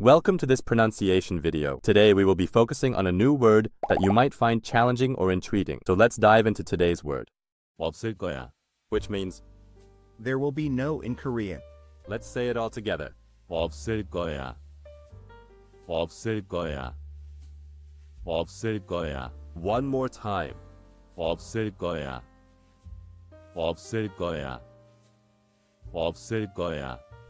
Welcome to this pronunciation video. Today we will be focusing on a new word that you might find challenging or intriguing. So let's dive into today's word, 없을 거야. which means, There will be no in Korean. let's say it all together. 없을 거야. 없을 거야. 없을 거야. One more time. 없을 거야. 없을 거야. 없을 거야.